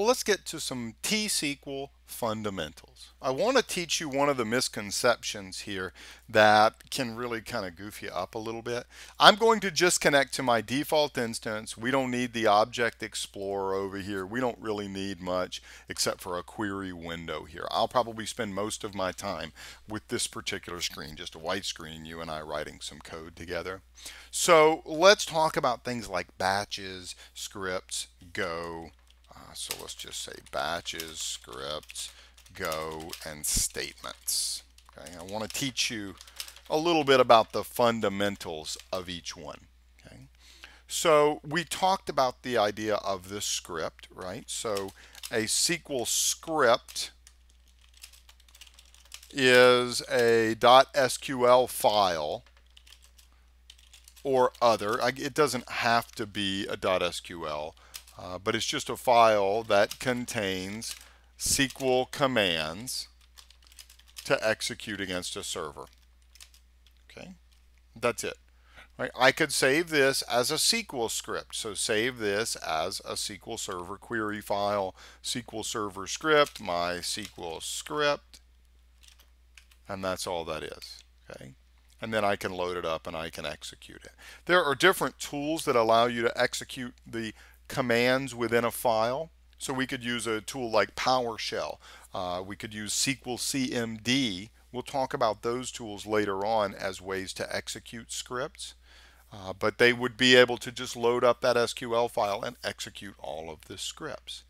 Well, let's get to some T-SQL fundamentals. I want to teach you one of the misconceptions here that can really kind of goof you up a little bit. I'm going to just connect to my default instance. We don't need the Object Explorer over here. We don't really need much except for a query window here. I'll probably spend most of my time with this particular screen, just a white screen, you and I writing some code together. So let's talk about things like batches, scripts, Go, so let's just say batches, scripts, go, and statements. Okay, I want to teach you a little bit about the fundamentals of each one. Okay, so we talked about the idea of the script, right? So a SQL script is a .sql file or other. It doesn't have to be a .sql uh, but it's just a file that contains SQL commands to execute against a server. Okay, that's it. Right. I could save this as a SQL script. So save this as a SQL Server query file, SQL Server script, my SQL script, and that's all that is. Okay, and then I can load it up and I can execute it. There are different tools that allow you to execute the commands within a file. So we could use a tool like PowerShell. Uh, we could use SQL CMD. We'll talk about those tools later on as ways to execute scripts. Uh, but they would be able to just load up that SQL file and execute all of the scripts.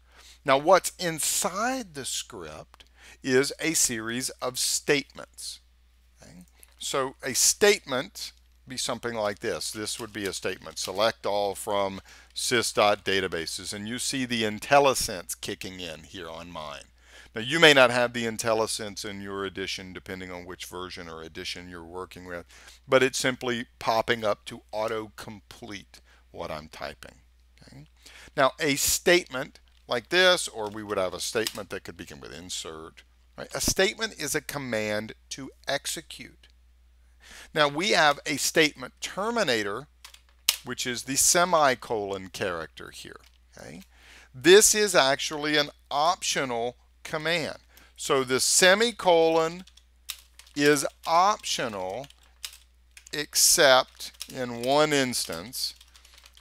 Now what's inside the script is a series of statements. Okay? So a statement be something like this. This would be a statement. Select all from sys.databases. And you see the IntelliSense kicking in here on mine. Now you may not have the IntelliSense in your edition depending on which version or edition you're working with, but it's simply popping up to auto-complete what I'm typing. Okay? Now a statement like this, or we would have a statement that could begin with insert. Right? A statement is a command to execute. Now we have a statement terminator, which is the semicolon character here. Okay? This is actually an optional command. So the semicolon is optional except in one instance,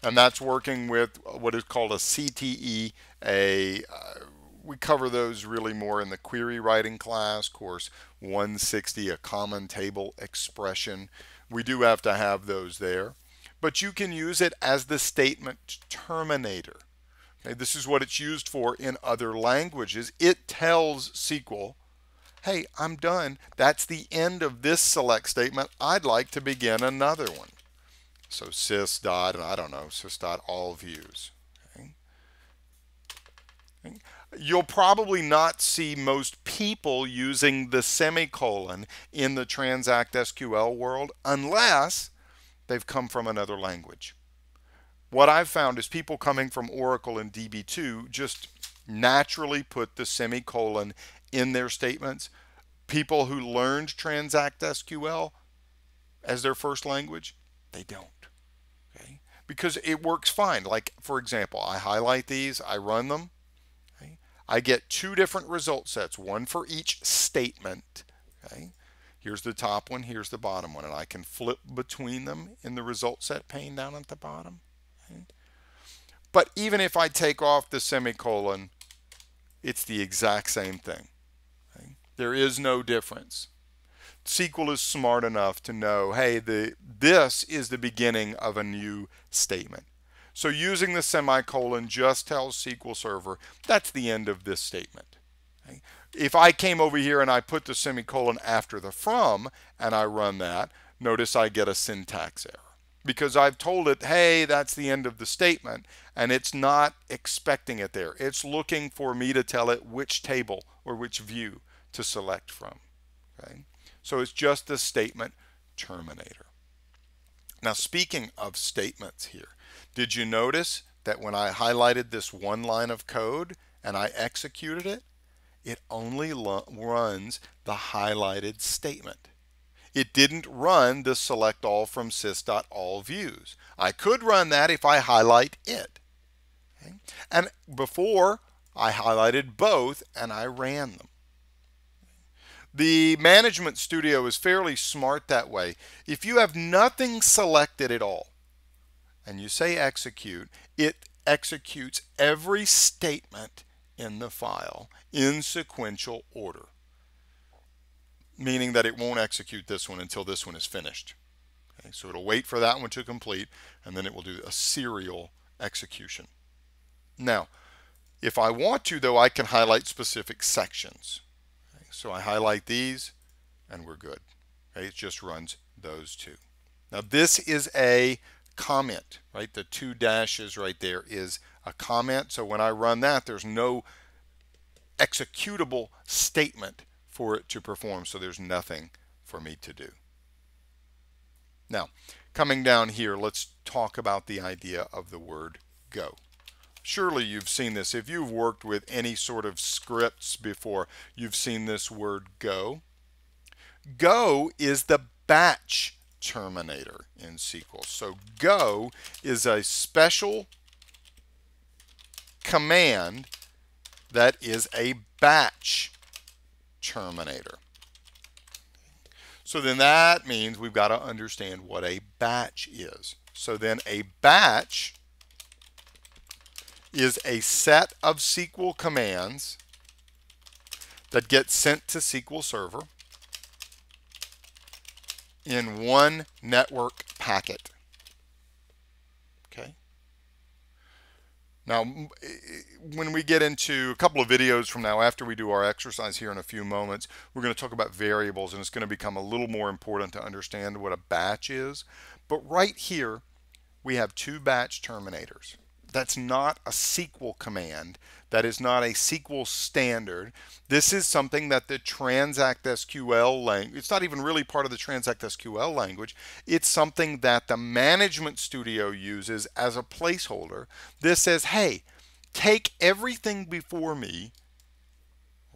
and that's working with what is called a CTE, a uh, we cover those really more in the query writing class, course 160, a common table expression. We do have to have those there, but you can use it as the statement terminator. Okay, this is what it's used for in other languages. It tells SQL, hey, I'm done. That's the end of this select statement. I'd like to begin another one. So sys dot, and I don't know, sys dot all views. You'll probably not see most people using the semicolon in the Transact SQL world unless they've come from another language. What I've found is people coming from Oracle and DB2 just naturally put the semicolon in their statements. People who learned Transact SQL as their first language, they don't. Okay? Because it works fine. Like, for example, I highlight these, I run them, I get two different result sets, one for each statement. Okay. Here's the top one, here's the bottom one, and I can flip between them in the result set pane down at the bottom. Okay. But even if I take off the semicolon, it's the exact same thing. Okay. There is no difference. SQL is smart enough to know, hey, the, this is the beginning of a new statement. So using the semicolon just tells SQL Server that's the end of this statement. Okay? If I came over here and I put the semicolon after the from and I run that, notice I get a syntax error because I've told it, hey, that's the end of the statement, and it's not expecting it there. It's looking for me to tell it which table or which view to select from. Okay? So it's just the statement terminator. Now speaking of statements here, did you notice that when I highlighted this one line of code and I executed it, it only runs the highlighted statement. It didn't run the select all from sys.all views. I could run that if I highlight it. Okay? And before I highlighted both and I ran them. The management studio is fairly smart that way. If you have nothing selected at all and you say execute, it executes every statement in the file in sequential order, meaning that it won't execute this one until this one is finished. Okay, so it'll wait for that one to complete and then it will do a serial execution. Now, if I want to though, I can highlight specific sections. Okay, so I highlight these and we're good. Okay, it just runs those two. Now this is a comment, right? The two dashes right there is a comment. So when I run that, there's no executable statement for it to perform. So there's nothing for me to do. Now, coming down here, let's talk about the idea of the word go. Surely you've seen this. If you've worked with any sort of scripts before, you've seen this word go. Go is the batch terminator in SQL. So go is a special command that is a batch terminator. So then that means we've got to understand what a batch is. So then a batch is a set of SQL commands that get sent to SQL Server in one network packet. Okay. Now, when we get into a couple of videos from now, after we do our exercise here in a few moments, we're going to talk about variables and it's going to become a little more important to understand what a batch is. But right here, we have two batch terminators that's not a SQL command. That is not a SQL standard. This is something that the Transact SQL language, it's not even really part of the Transact SQL language. It's something that the Management Studio uses as a placeholder. This says, hey, take everything before me,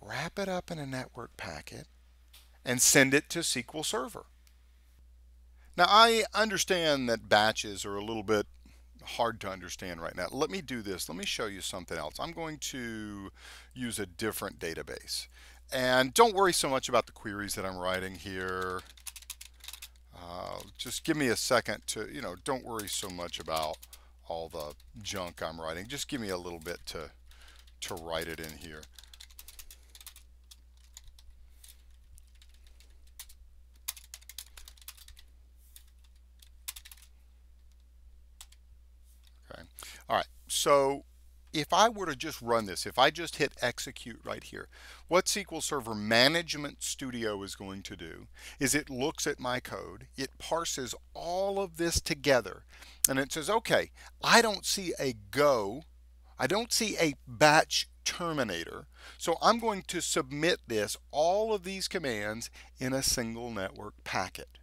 wrap it up in a network packet, and send it to SQL Server. Now, I understand that batches are a little bit hard to understand right now. Let me do this. Let me show you something else. I'm going to use a different database. And don't worry so much about the queries that I'm writing here. Uh, just give me a second to, you know, don't worry so much about all the junk I'm writing. Just give me a little bit to, to write it in here. So if I were to just run this, if I just hit execute right here, what SQL Server Management Studio is going to do is it looks at my code, it parses all of this together, and it says, okay, I don't see a go, I don't see a batch terminator, so I'm going to submit this, all of these commands, in a single network packet.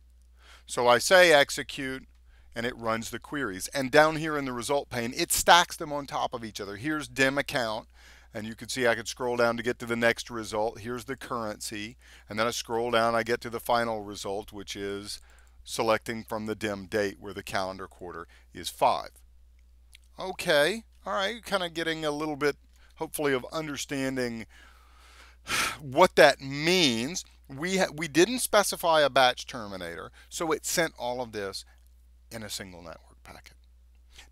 So I say execute, and it runs the queries. And down here in the result pane, it stacks them on top of each other. Here's dim account, and you can see I could scroll down to get to the next result. Here's the currency, and then I scroll down, I get to the final result, which is selecting from the dim date where the calendar quarter is 5. Okay, all right, kind of getting a little bit, hopefully, of understanding what that means. We, we didn't specify a batch terminator, so it sent all of this in a single network packet.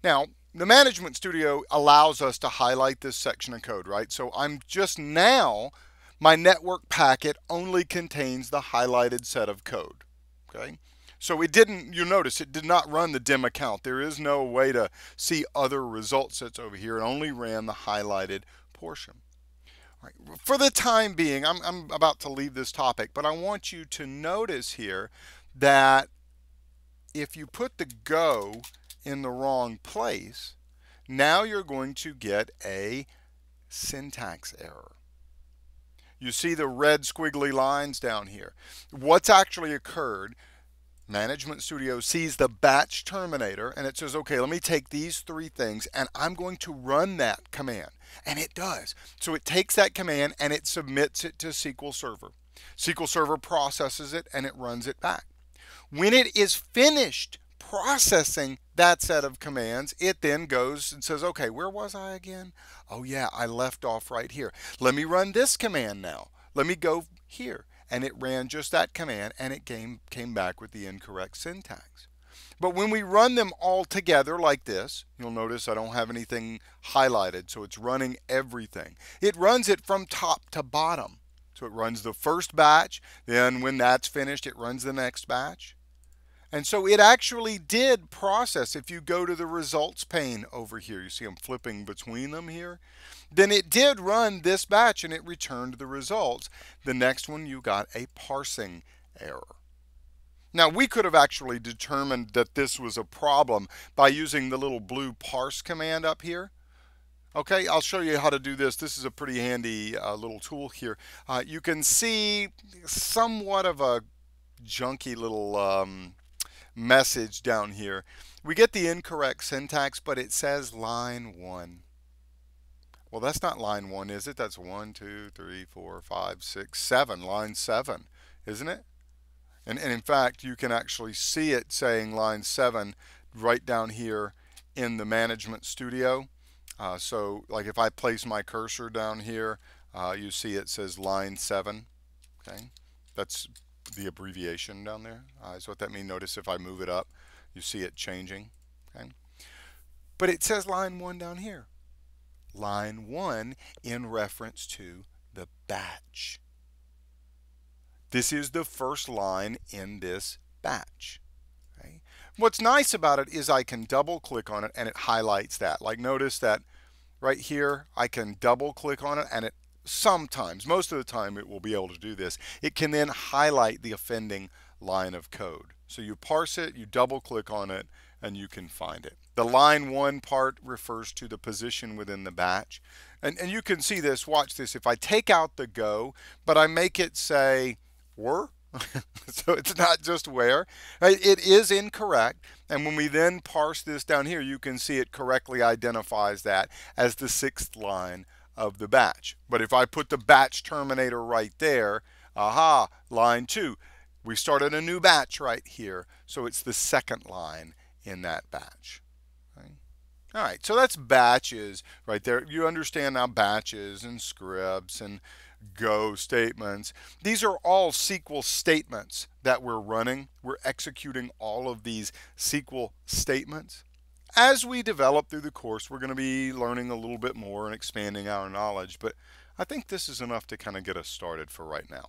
Now, the Management Studio allows us to highlight this section of code, right? So I'm just now, my network packet only contains the highlighted set of code, okay? So it didn't, you notice, it did not run the dim account. There is no way to see other result sets over here. It only ran the highlighted portion. Right. For the time being, I'm, I'm about to leave this topic, but I want you to notice here that if you put the go in the wrong place, now you're going to get a syntax error. You see the red squiggly lines down here. What's actually occurred, Management Studio sees the batch terminator and it says, okay, let me take these three things and I'm going to run that command. And it does. So it takes that command and it submits it to SQL Server. SQL Server processes it and it runs it back. When it is finished processing that set of commands, it then goes and says, okay, where was I again? Oh yeah, I left off right here. Let me run this command now. Let me go here. And it ran just that command and it came, came back with the incorrect syntax. But when we run them all together like this, you'll notice I don't have anything highlighted, so it's running everything. It runs it from top to bottom. So it runs the first batch, then when that's finished, it runs the next batch. And so it actually did process, if you go to the results pane over here, you see I'm flipping between them here, then it did run this batch and it returned the results. The next one you got a parsing error. Now we could have actually determined that this was a problem by using the little blue parse command up here. Okay, I'll show you how to do this. This is a pretty handy uh, little tool here. Uh, you can see somewhat of a junky little um, message down here. We get the incorrect syntax, but it says line 1. Well, that's not line 1, is it? That's one, two, three, four, five, six, seven. Line 7, isn't it? And, and in fact, you can actually see it saying line 7 right down here in the Management Studio. Uh, so like if I place my cursor down here, uh, you see it says line 7. Okay, That's the abbreviation down there. Uh, what that means. Notice if I move it up, you see it changing. Okay, But it says line 1 down here. Line 1 in reference to the batch. This is the first line in this batch. Okay. What's nice about it is I can double click on it and it highlights that. Like notice that right here, I can double click on it and it sometimes, most of the time it will be able to do this. It can then highlight the offending line of code. So you parse it, you double click on it, and you can find it. The line one part refers to the position within the batch. And, and you can see this, watch this. If I take out the go, but I make it say were. so it's not just where. It is incorrect. And when we then parse this down here, you can see it correctly identifies that as the sixth line of the batch. But if I put the batch terminator right there, aha, line two. We started a new batch right here. So it's the second line in that batch. All right, so that's batches right there. You understand now batches and scripts and go statements. These are all SQL statements that we're running. We're executing all of these SQL statements. As we develop through the course, we're going to be learning a little bit more and expanding our knowledge, but I think this is enough to kind of get us started for right now.